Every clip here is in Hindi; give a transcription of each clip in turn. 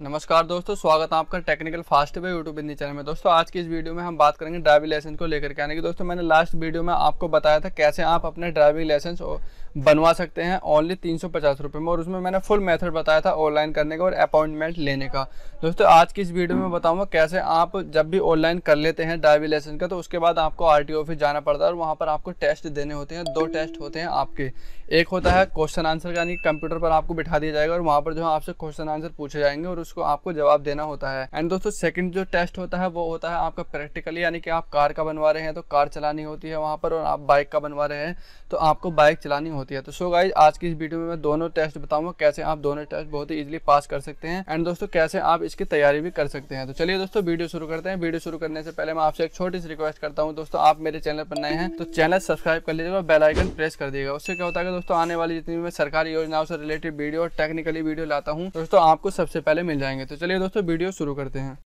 नमस्कार दोस्तों, स्वागत है आपका technical fast way YouTube Hindi channel में। दोस्तों, आज की इस वीडियो में हम बात करेंगे ड्राइविंग लाइसेंस को लेकर के आने की। दोस्तों, मैंने लास्ट वीडियो में आपको बताया था कैसे आप अपने ड्राइविंग लाइसेंस बनवा सकते हैं ओनली तीन सौ में, और उसमें मैंने फुल मेथड बताया था ऑनलाइन करने का और अपॉइंटमेंट लेने का। दोस्तों, आज की इस वीडियो में बताऊँगा कैसे आप जब भी ऑनलाइन कर लेते हैं ड्राइविंग लाइसेंस का तो उसके बाद आपको आर ऑफ़िस जाना पड़ता है और वहाँ पर आपको टेस्ट देने होते हैं। दो टेस्ट होते हैं आपके। एक होता है क्वेश्चन आंसर यानी कंप्यूटर पर आपको बिठा दिया जाएगा और वहाँ पर जो है आपसे क्वेश्चन आंसर पूछे जाएँगे और उसको आपको जवाब देना होता है। एंड दोस्तों सेकंड जो टेस्ट होता है, वो होता है आपका प्रैक्टिकली यानी कि आप कार का बनवा रहे हैं तो कार चलानी होती है वहाँ पर और आप बाइक का बनवा रहे हैं तो आपको बाइक चलानी होती है। तो सो गाइज़ आज की इस वीडियो में मैं दोनों टेस्ट बताऊँगा, कैसे आप दोनों टेस्ट बहुत ही इजिली पास कर सकते हैं। एंड दोस्तों, कैसे आप इसकी तैयारी भी कर सकते हैं। तो चलिए दोस्तों वीडियो शुरू करते हैं। वीडियो शुरू करने से पहले मैं आपसे एक छोटी सी रिक्वेस्ट करता हूँ। दोस्तों, आप मेरे चैनल पर नए हैं तो चैनल सब्सक्राइब कर लीजिएगा और बेलाइकन प्रेस कर दिएगा उससे क्या होता है दोस्तों, आने वाली जितनी मैं सरकारी योजनाओं से रिलेटेड वीडियो और टेक्निकली वीडियो लाता हूँ, दोस्तों, आपको सबसे पहले मिल जाएँगे। तो चलिए दोस्तों वीडियो शुरू करते हैं।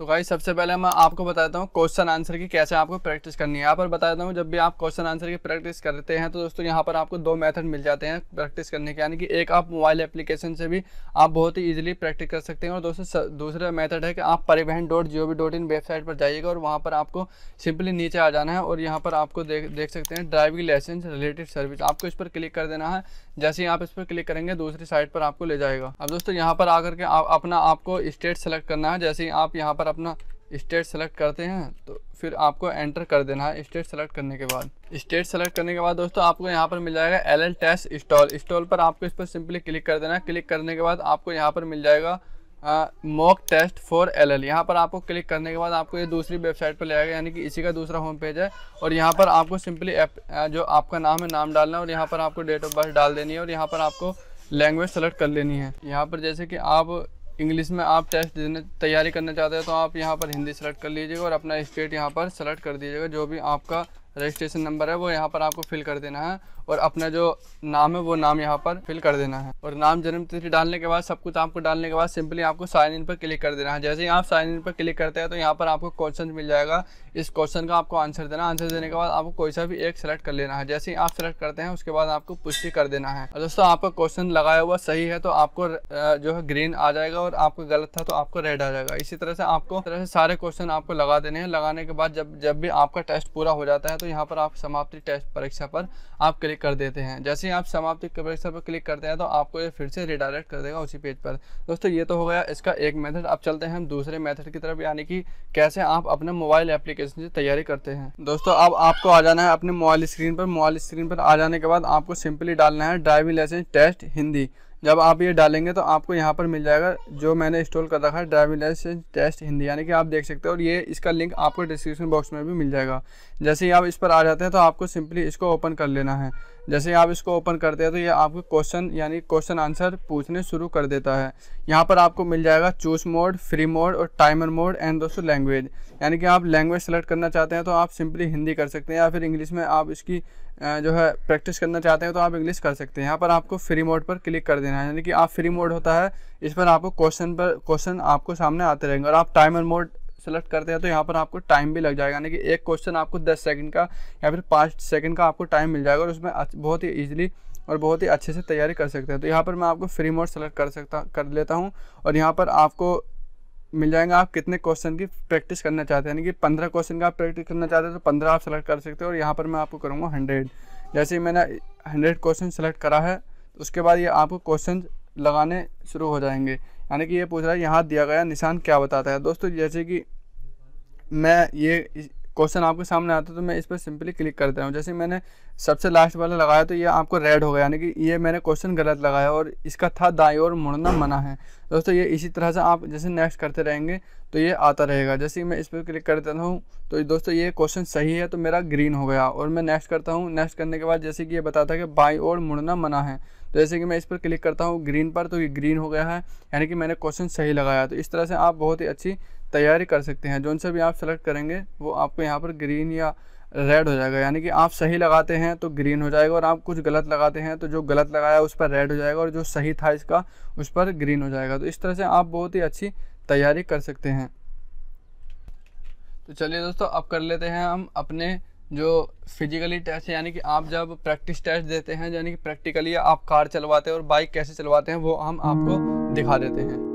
तो भाई सबसे पहले मैं आपको बताता हूँ क्वेश्चन आंसर की कैसे आपको प्रैक्टिस करनी है। यहाँ पर बताता हूँ, जब भी आप क्वेश्चन आंसर की प्रैक्टिस करते हैं तो दोस्तों यहाँ पर आपको दो मेथड मिल जाते हैं प्रैक्टिस करने के। यानी कि एक आप मोबाइल एप्लीकेशन से भी आप बहुत ही ईजिली प्रैक्टिस कर सकते हैं और दोस्तों दूसरा मेथड है कि आप Parivahan dot G O V dot in website पर जाइएगा और वहाँ पर आपको सिंपली नीचे आ जाना है और यहाँ पर आपको देख देख सकते हैं ड्राइविंग लाइसेंस रिलेटेड सर्विस आपको इस पर क्लिक कर देना है। जैसे ही आप इस पर क्लिक करेंगे, दूसरी साइट पर आपको ले जाएगा। अब दोस्तों यहाँ पर आकर के अपना आपको स्टेट सेलेक्ट करना है। जैसे ही आप यहाँ पर अपना स्टेट सेलेक्ट करते हैं तो फिर आपको एंटर कर देना है स्टेट सेलेक्ट करने के बाद। स्टेट सेलेक्ट करने के बाद दोस्तों, आपको यहाँ पर मिल जाएगा L L test install install पर आपको इस पर सिंपली क्लिक कर देना है। क्लिक करने के बाद आपको यहाँ पर मिल जाएगा mock test for L L यहाँ पर आपको क्लिक करने के बाद आपको ये दूसरी वेबसाइट पर ले आएगा, यानी कि इसी का दूसरा होम पेज है। और यहाँ पर आपको सिंपली जो आपका नाम है, नाम डालना है, और यहाँ पर आपको डेट ऑफ़ बर्थ डाल देनी है, और यहाँ पर आपको लैंग्वेज सेलेक्ट कर लेनी है। यहाँ पर जैसे कि आप इंग्लिश में आप टेस्ट देने, तैयारी करना चाहते हैं तो आप यहाँ पर हिंदी सेलेक्ट कर लीजिएगा और अपना स्टेट यहाँ पर सेलेक्ट कर दीजिएगा, जो भी आपका रजिस्ट्रेशन नंबर है वो यहाँ पर आपको फिल कर देना है। और अपना जो नाम है, वो नाम यहाँ पर फिल कर देना है। और नाम जन्म तिथि डालने के बाद, सब कुछ आपको डालने के बाद सिंपली आपको साइन इन पर क्लिक कर देना है। जैसे ही आप साइन इन पर क्लिक करते हैं तो यहाँ पर आपको क्वेश्चन मिल जाएगा। इस क्वेश्चन का आपको आंसर देना आंसर देने के बाद आपको कोई सा भी एक सेलेक्ट कर लेना है। जैसे ही आप सेलेक्ट करते हैं, उसके बाद आपको पुष्टि कर देना है। और दोस्तों, आपका क्वेश्चन लगाया हुआ सही है तो आपको जो है ग्रीन आ जाएगा और आपको गलत था तो आपको रेड आ जाएगा। इसी तरह से आपको तरह से सारे क्वेश्चन आपको लगा देने हैं। लगाने के बाद जब जब भी आपका टेस्ट पूरा हो जाता है तो यहाँ पर आप समाप्ति टेस्ट परीक्षा पर आप क्लिक कर देते हैं। जैसे ही आप समाप्ति परीक्षा पर क्लिक करते हैं तो आपको ये फिर से रिडायरेक्ट कर देगा उसी पेज पर। दोस्तों, ये तो हो गया इसका एक मेथड अब चलते हैं हम दूसरे मेथड की तरफ़, यानी कि कैसे आप अपने मोबाइल एप्लीकेशन से तैयारी करते हैं। दोस्तों, अब आपको आ जाना है अपने मोबाइल स्क्रीन पर। मोबाइल स्क्रीन पर आ जाने के बाद आपको सिंपली डालना है ड्राइविंग लाइसेंस टेस्ट हिंदी। जब आप ये डालेंगे तो आपको यहाँ पर मिल जाएगा जो मैंने इंस्टॉल कर रखा है ड्राइविंग लाइसेंस टेस्ट हिंदी यानी कि आप देख सकते हो और ये इसका लिंक आपको डिस्क्रिप्शन बॉक्स में भी मिल जाएगा। जैसे ही आप इस पर आ जाते हैं तो आपको सिंपली इसको ओपन कर लेना है। जैसे आप इसको ओपन करते हैं तो ये आपको क्वेश्चन यानी क्वेश्चन आंसर पूछने शुरू कर देता है। यहाँ पर आपको मिल जाएगा चूज़ मोड फ्री मोड और टाइमर मोड एंड दोस्तों लैंग्वेज यानी कि आप लैंग्वेज सेलेक्ट करना चाहते हैं तो आप सिंपली हिंदी कर सकते हैं या फिर इंग्लिश में आप इसकी जो है प्रैक्टिस करना चाहते हैं तो आप इंग्लिश कर सकते हैं। यहाँ पर आपको फ्री मोड पर क्लिक कर देना है। यानी कि आप फ्री मोड होता है, इस पर आपको क्वेश्चन पर क्वेश्चन आपको सामने आते रहेंगे और आप टाइमर मोड सेलेक्ट करते हैं तो यहाँ पर आपको टाइम भी लग जाएगा, यानी कि एक क्वेश्चन आपको दस सेकंड का या फिर पाँच सेकंड का आपको टाइम मिल जाएगा और उसमें बहुत ही ईजिली और बहुत ही अच्छे से तैयारी कर सकते हैं। तो यहाँ पर मैं आपको फ्री मोड सेलेक्ट कर सकता, कर लेता हूँ और यहाँ पर आपको मिल जाएगा आप कितने क्वेश्चन की प्रैक्टिस करना चाहते हैं, यानी कि पंद्रह क्वेश्चन का आप प्रैक्टिस करना चाहते हैं तो पंद्रह आप सेलेक्ट कर सकते हो और यहाँ पर मैं आपको करूँगा हंड्रेड जैसे ही मैंने हंड्रेड क्वेश्चन सेलेक्ट करा है तो उसके बाद ये आपको क्वेश्चन लगाने शुरू हो जाएँगे। यानी कि ये पूछ रहा है यहाँ दिया गया निशान क्या बताता है? दोस्तों, जैसे कि मैं ये क्वेश्चन आपके सामने आता है तो मैं इस पर सिंपली क्लिक करता हूँ। जैसे मैंने सबसे लास्ट वाला लगाया तो ये आपको रेड हो गया, यानी कि ये मैंने क्वेश्चन गलत लगाया और इसका था दाई और मुड़ना मना है। दोस्तों, ये इसी तरह से आप जैसे नेक्स्ट करते रहेंगे तो ये आता रहेगा। जैसे मैं इस पर क्लिक कर देता हूँ तो दोस्तों, ये क्वेश्चन सही है तो मेरा ग्रीन हो गया और मैं नेक्स्ट करता हूँ। नेक्स्ट करने के बाद जैसे कि ये बताता है कि बाई और मुड़ना मना है तो जैसे कि मैं इस पर क्लिक करता हूँ ग्रीन पर तो ये ग्रीन हो गया है, यानी कि मैंने क्वेश्चन सही लगाया। तो इस तरह से आप बहुत ही अच्छी तैयारी कर सकते हैं। जो से भी आप सेलेक्ट करेंगे, वो आपको यहाँ पर ग्रीन या रेड हो जाएगा। यानी कि आप सही लगाते हैं तो ग्रीन हो जाएगा और आप कुछ गलत लगाते हैं तो जो गलत लगाया उस पर रेड हो जाएगा और जो सही था इसका, उस पर ग्रीन हो जाएगा। तो इस तरह से आप बहुत ही अच्छी तैयारी कर सकते हैं। तो चलिए दोस्तों, अब कर लेते हैं हम अपने जो फिजिकली टेस्ट यानी कि आप जब प्रैक्टिस टेस्ट देते हैं, यानी कि प्रैक्टिकली आप कार चलवाते हैं और बाइक कैसे चलवाते हैं, वो हम आपको दिखा देते हैं।